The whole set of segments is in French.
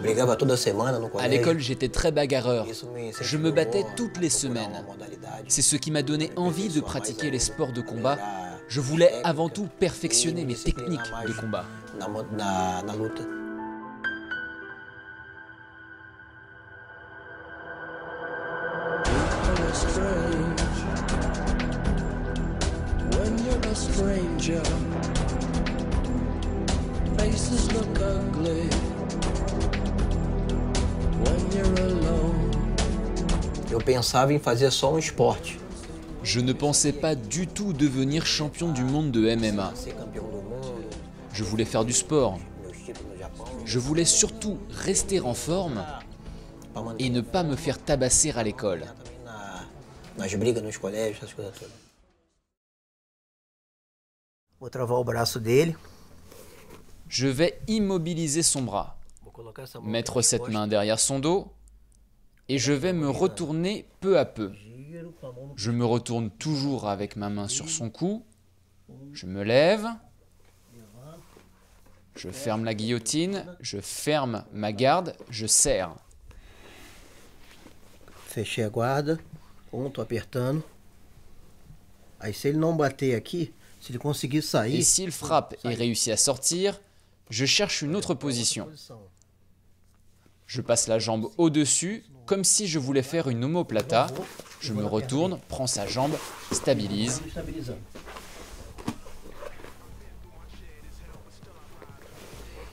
Brigava toda semana no À l'école, j'étais très bagarreur. Je me battais toutes les semaines. C'est ce qui m'a donné envie de pratiquer les sports de combat. Je voulais avant tout perfectionner me mes techniques de combat. Faces look ugly. Eu pensava em fazer só um esporte. Je ne pensais pas du tout devenir champion du monde de MMA. Je voulais faire du sport. Je voulais surtout rester en forme et ne pas me faire tabasser à l'école. Je vais immobiliser son bras, mettre cette main derrière son dos et je vais me retourner peu à peu. Je me retourne toujours avec ma main sur son cou. Je me lève. Je ferme la guillotine. Je ferme ma garde. Je serre. Fechei a guarda. Apertando. Aí se ele não bater aqui, se ele conseguir Et s'il frappe et réussit à sortir, je cherche une autre position. Je passe la jambe au-dessus, comme si je voulais faire une omoplata. Je me retourne, prends sa jambe, stabilise.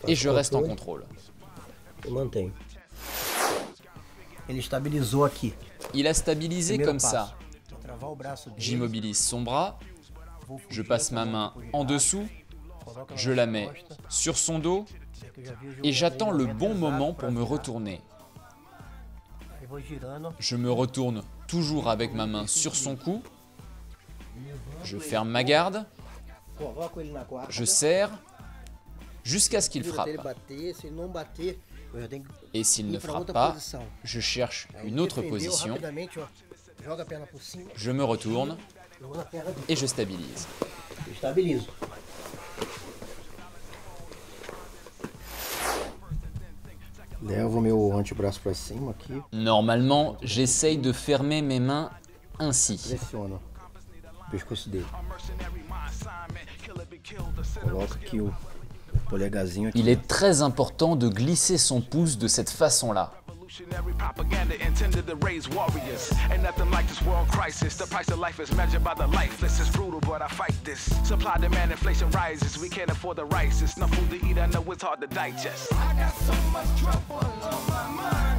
Et je reste en contrôle. Il a stabilisé comme ça. J'immobilise son bras, je passe ma main en dessous, je la mets sur son dos et j'attends le bon moment pour me retourner. Je me retourne toujours avec ma main sur son cou. Je ferme ma garde, je serre jusqu'à ce qu'il frappe. Et s'il ne frappe pas, je cherche une autre position, je me retourne et je stabilise. Levo meu antebraço pra cima aqui. Normalement, j'essaye de fermer mes mains ainsi. Pressiono o pescoço dele. Coloca aqui o polegarzinho aqui. Il est très important de glisser son pouce de cette façon-là. Revolutionary propaganda intended to raise warriors. Ain't nothing like this world crisis. The price of life is measured by the lifeless. It's brutal, but I fight this. Supply demand inflation rises. We can't afford the rice. It's no food to eat. I know it's hard to digest. I got so much trouble on my mind.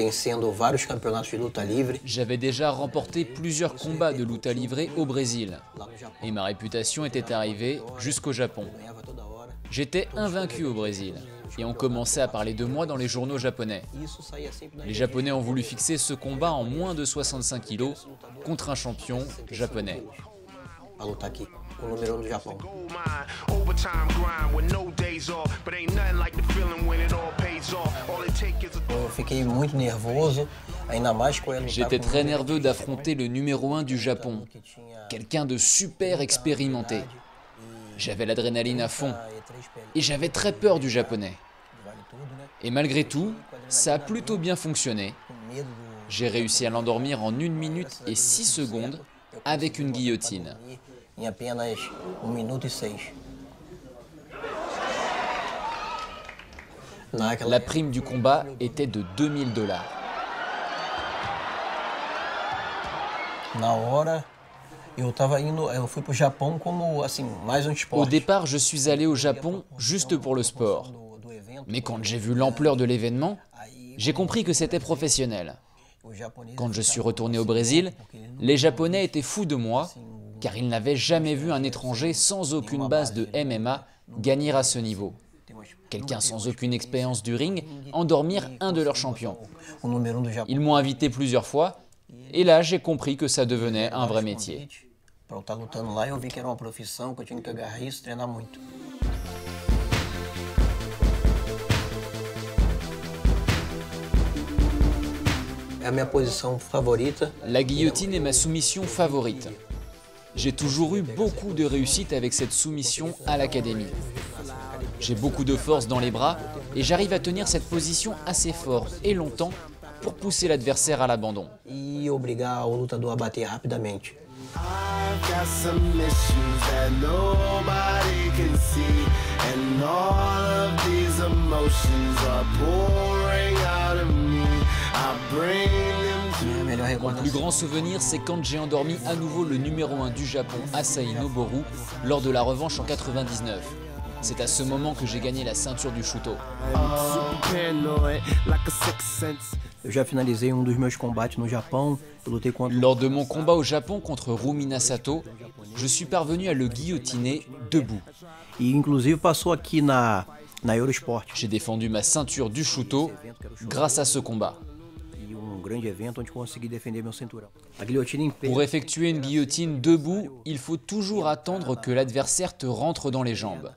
Vencendo vários campeonatos de luta livre J'avais déjà remporté plusieurs combats de lutte livrée au Brésil. Et ma réputation était arrivée jusqu'au Japon. J'étais invaincu au Brésil. Et on commençait à parler de moi dans les journaux japonais. Les Japonais ont voulu fixer ce combat en moins de 65 kilos contre un champion japonais. Pra lutar aqui. O número 1 do Japão. gold mine. Overtime grind with no days off. But ain't nothing like the feeling when it all pays off. All it takes is a Eu fiquei muito nervoso, ainda mais com ele. lutar J'étais très nerveux d'affronter le numéro 1 du Japon, quelqu'un de super expérimenté. J'avais l'adrénaline à fond et j'avais très peur du japonais. Et malgré tout, ça a plutôt bien fonctionné. J'ai réussi à l'endormir en 1 minute et 6 secondes avec une guillotine. Em apenas 1 minuto e 6. La prime du combat était de 2000 dollars. Um Au départ, je suis allé au Japon juste pour le sport. Mais quand j'ai vu l'ampleur de l'événement, j'ai compris que c'était professionnel. Quand je suis retourné au Brésil, les Japonais étaient fous de moi car ils n'avaient jamais vu un étranger sans aucune base de MMA gagner à ce niveau. Quelqu'un sans aucune expérience du ring, endormir un de leurs champions. Ils m'ont invité plusieurs fois, et là j'ai compris que ça devenait un vrai métier. La guillotine est ma soumission favorite. J'ai toujours eu beaucoup de réussite avec cette soumission à l'académie. J'ai beaucoup de force dans les bras et j'arrive à tenir cette position assez fort et longtemps pour pousser l'adversaire à l'abandon. Mon plus grand souvenir, c'est quand j'ai endormi à nouveau le numéro 1 du Japon, Asahi Noboru, lors de la revanche en 99. C'est à ce moment que j'ai gagné la ceinture du Shuto. super paranoid, like a sixth sense. Eu já finalizei um dos meus combates no Japão. Eu lutei contra Lors de mon combat au Japon contre Rumi Nasato, je suis parvenu à le guillotiner debout. E inclusive passou aqui na, na Eurosport. J'ai défendu ma ceinture du Shuto grâce à ce combat. E um. Pour effectuer une guillotine debout, il faut toujours attendre que l'adversaire te rentre dans les jambes.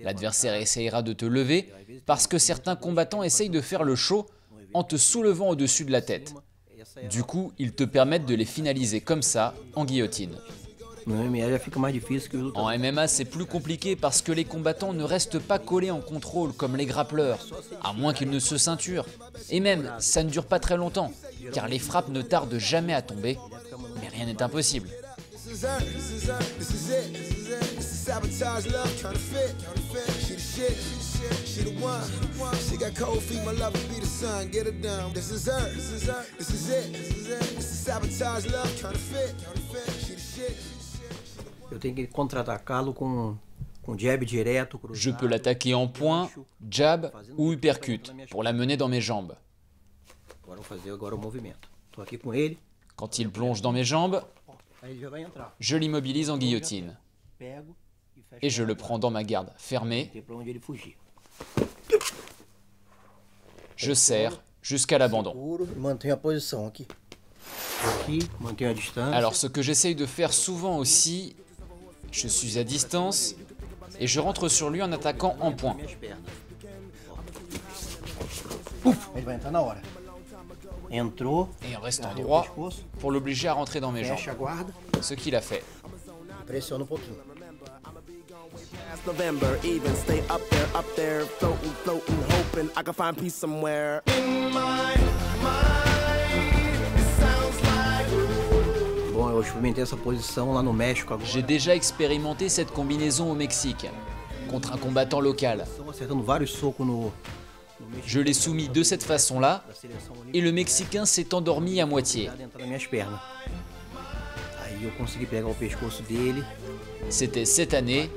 L'adversaire essayera de te lever parce que certains combattants essayent de faire le show en te soulevant au-dessus de la tête. Du coup, ils te permettent de les finaliser comme ça, en guillotine. En MMA, c'est plus compliqué parce que les combattants ne restent pas collés en contrôle comme les grappleurs, à moins qu'ils ne se ceinturent. Et même, ça ne dure pas très longtemps, car les frappes ne tardent jamais à tomber, mais rien n'est impossible. Sabotage love, trying to fit, trying to fit. She the shit, she the shit, she the one. She got cold feet, my love will be the sun, get it done. This is her, this is her, this is it, this is it. This is sabotage love, trying to fit, trying to fit. She the shit, she the shit. Eu tenho que contra-atacá-lo com, com jab direto, cruzado. Je peux l'attaquer en point, jab ou uppercut pour la mener dans mes jambes. Agora eu vou fazer agora o movimento. Tô aqui com ele, Quand il plonge dans mes jambes, je l'immobilise en guillotine. Et je le prends dans ma garde fermée. Je serre jusqu'à l'abandon. Alors ce que j'essaye de faire souvent aussi, je suis à distance et je rentre sur lui en attaquant en point. Et en restant droit pour l'obliger à rentrer dans mes jambes. Ce qu'il a fait. Pressiona pouquinho. Last November, even stay up there, up there, floating, floating, hoping I can find peace somewhere. In my mind, it sounds like Bom, eu experimentei essa posição lá no México agora. J'ai déjà expérimenté cette combinaison au Mexique, contre un combattant local. Je l'ai soumis de cette façon-là et le Mexicain s'est endormi à moitié. C'était cette année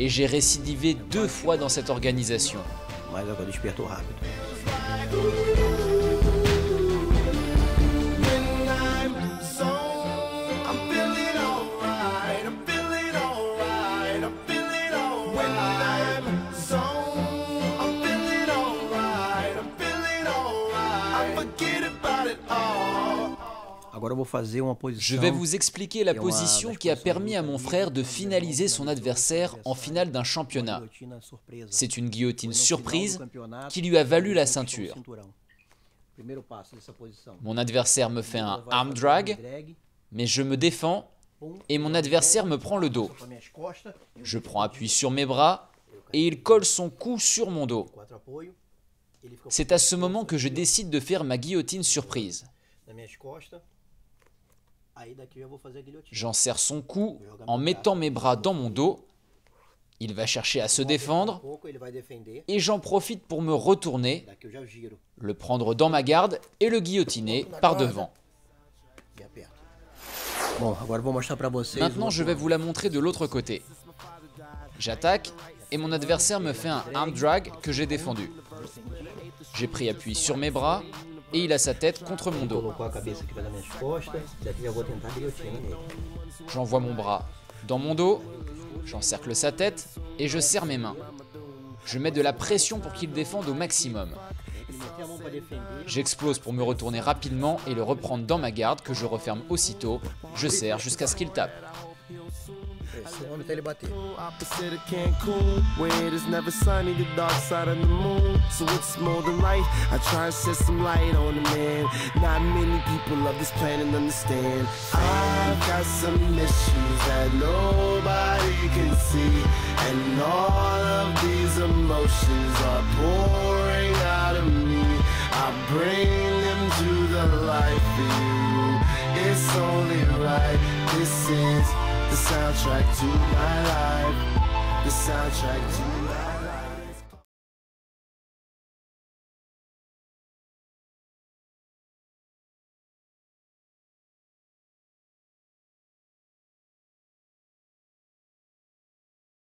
et j'ai récidivé deux fois dans cette organisation. Je vais vous expliquer la position qui a permis à mon frère de finaliser son adversaire en finale d'un championnat. C'est une guillotine surprise qui lui a valu la ceinture. Mon adversaire me fait un arm drag, mais je me défends et mon adversaire me prend le dos. Je prends appui sur mes bras et il colle son cou sur mon dos. C'est à ce moment que je décide de faire ma guillotine surprise. Guilhotina. J'enserre son cou en mettant mes bras dans mon dos. Il va chercher à se défendre et j'en profite pour me retourner, le prendre dans ma garde et le guillotiner par devant. Maintenant, je vais vous la montrer de l'autre côté. J'attaque et mon adversaire me fait un arm drag que j'ai défendu. J'ai pris appui sur mes bras et il a sa tête contre mon dos. J'envoie mon bras dans mon dos, j'encercle sa tête et je serre mes mains. Je mets de la pression pour qu'il défende au maximum. J'explose pour me retourner rapidement et le reprendre dans ma garde que je referme aussitôt. Je serre jusqu'à ce qu'il tape. Esse homem até ele bater. Opposite of Cancun, where it is never sunny, the dark side of the moon. So it's more than right. I try and set some light on the man. Not many people of this planet understand. I've got some issues that nobody can see, and all of these emotions are pouring out of me. I bring them to the light for you. It's only right. This is the soundtrack to my life. The soundtrack to